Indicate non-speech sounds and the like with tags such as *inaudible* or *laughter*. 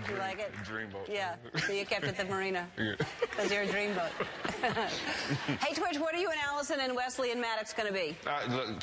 Did you like it? Dreamboat. Yeah. So you kept it the marina. *laughs* Yeah. Because you're a dreamboat. *laughs* hey, Twitch, what are you and Allison and Wesley and Maddox going to be? Uh, look,